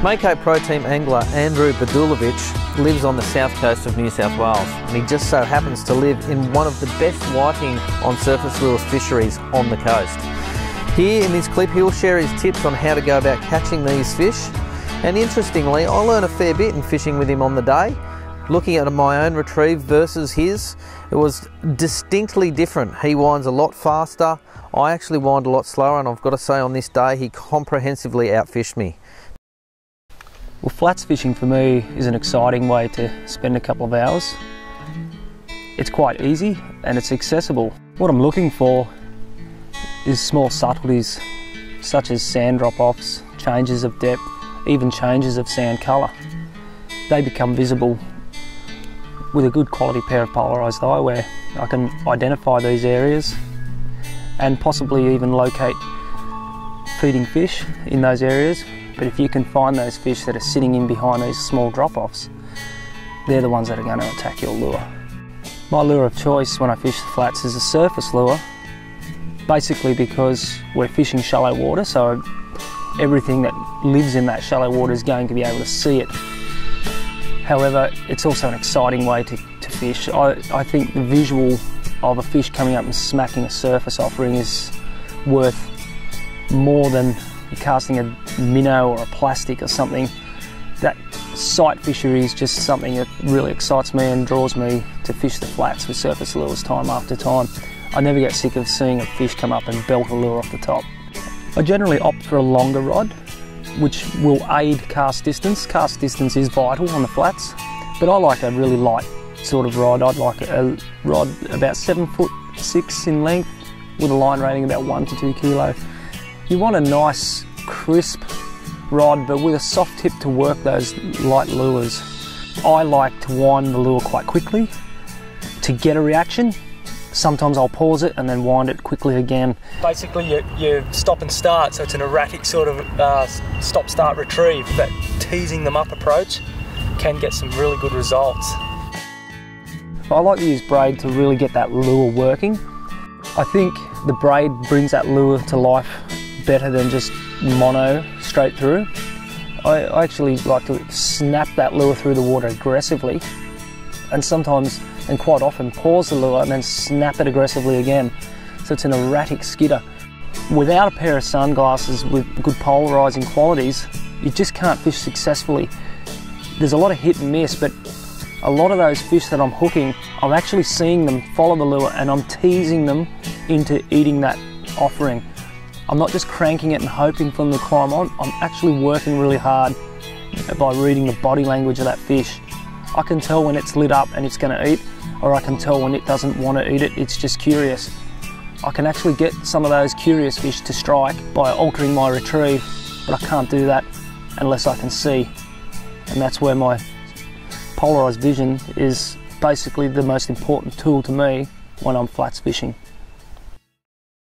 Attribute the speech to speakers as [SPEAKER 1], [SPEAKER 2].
[SPEAKER 1] Mako Pro Team angler Andrew Badullovich lives on the south coast of New South Wales and he just so happens to live in one of the best whiting on surface lures fisheries on the coast. Here in this clip he'll share his tips on how to go about catching these fish and interestingly I learn a fair bit in fishing with him on the day. Looking at my own retrieve versus his, it was distinctly different. He winds a lot faster, I actually wind a lot slower and I've got to say on this day he comprehensively outfished me.
[SPEAKER 2] Well, flats fishing for me is an exciting way to spend a couple of hours. It's quite easy and it's accessible. What I'm looking for is small subtleties such as sand drop-offs, changes of depth, even changes of sand colour. They become visible with a good quality pair of polarised eyewear. I can identify these areas and possibly even locate feeding fish in those areas but if you can find those fish that are sitting in behind these small drop-offs, they're the ones that are going to attack your lure. My lure of choice when I fish the flats is a surface lure, basically because we're fishing shallow water, so everything that lives in that shallow water is going to be able to see it. However, it's also an exciting way to, to fish. I, I think the visual of a fish coming up and smacking a surface offering is worth more than casting a minnow or a plastic or something, that sight fishery is just something that really excites me and draws me to fish the flats with surface lures time after time. I never get sick of seeing a fish come up and belt a lure off the top. I generally opt for a longer rod, which will aid cast distance. Cast distance is vital on the flats, but I like a really light sort of rod. I'd like a rod about seven foot six in length with a line rating about one to two kilo. You want a nice, crisp rod, but with a soft tip to work those light lures. I like to wind the lure quite quickly to get a reaction. Sometimes I'll pause it and then wind it quickly again.
[SPEAKER 3] Basically, you, you stop and start, so it's an erratic sort of uh, stop start retrieve. That teasing them up approach can get some really good results.
[SPEAKER 2] I like to use braid to really get that lure working. I think the braid brings that lure to life better than just mono straight through. I, I actually like to snap that lure through the water aggressively and sometimes and quite often pause the lure and then snap it aggressively again. So it's an erratic skidder. Without a pair of sunglasses with good polarizing qualities, you just can't fish successfully. There's a lot of hit and miss, but a lot of those fish that I'm hooking, I'm actually seeing them follow the lure and I'm teasing them into eating that offering. I'm not just cranking it and hoping for them to climb on, I'm actually working really hard by reading the body language of that fish. I can tell when it's lit up and it's going to eat, or I can tell when it doesn't want to eat it, it's just curious. I can actually get some of those curious fish to strike by altering my retrieve, but I can't do that unless I can see. And that's where my polarized vision is basically the most important tool to me when I'm flats fishing.